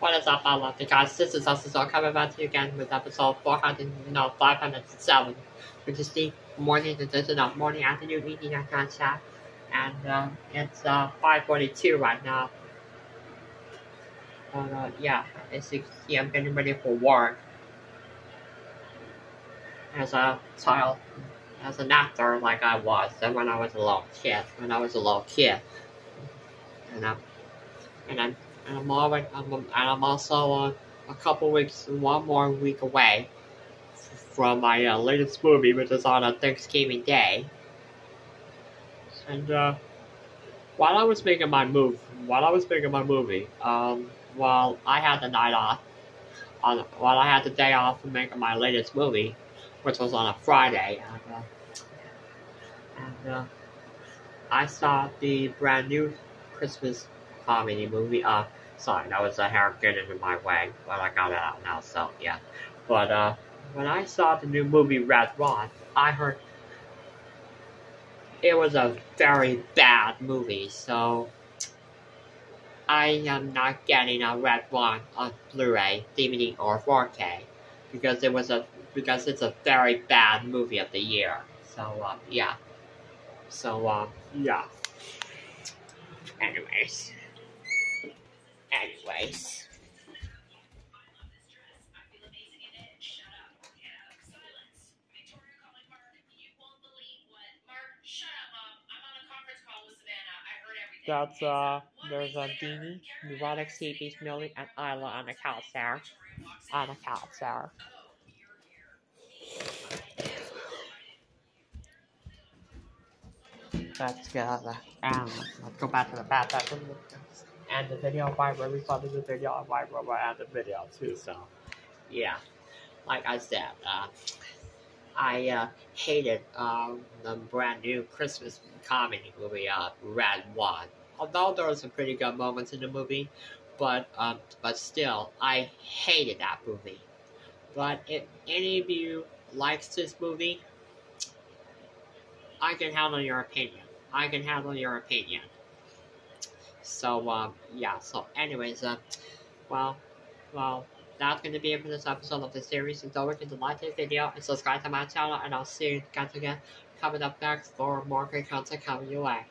What is up, of the guys? This is us all coming back to you again with episode 400, no, 507, which is the morning edition of Morning Afternoon Evening Icon Chat. And uh, it's uh, 5.42 right now. But uh, yeah, as you see, I'm getting ready for work. As a child, as an actor like I was, and when I was a little kid, when I was a little kid. And I'm, and I'm and I'm already, I'm, I'm also uh, a couple weeks, one more week away from my uh, latest movie, which is on a Thanksgiving Day. And uh, while I was making my move, while I was making my movie, um, while I had the night off, on while I had the day off from making my latest movie, which was on a Friday, and, uh, and uh, I saw the brand new Christmas comedy movie. Uh, sorry, that was a hair getting in my way, but I got it out now, so yeah. But uh, when I saw the new movie Red One, I heard it was a very bad movie, so I am not getting a Red One on Blu-ray, DVD, or 4K because it was a because it's a very bad movie of the year. So uh, yeah. So uh, yeah. Anyways. Anyways. That's uh, there's a Beanie, Neurotic Beast Millie, and Isla on the couch there. On the couch there. Let's go. Um, let's go back to the bathroom and the video where we started the video and why we're the video too. So, yeah, like I said, uh, I uh, hated um, the brand new Christmas comedy movie, uh, Red One. Although there were some pretty good moments in the movie, but um, but still, I hated that movie. But if any of you likes this movie, I can handle your opinion. I can handle your opinion. So, um, yeah, so anyways, uh, well, well, that's going to be it for this episode of the series. And don't forget to like this video and subscribe to my channel, and I'll see you guys again coming up next for more great content coming your way.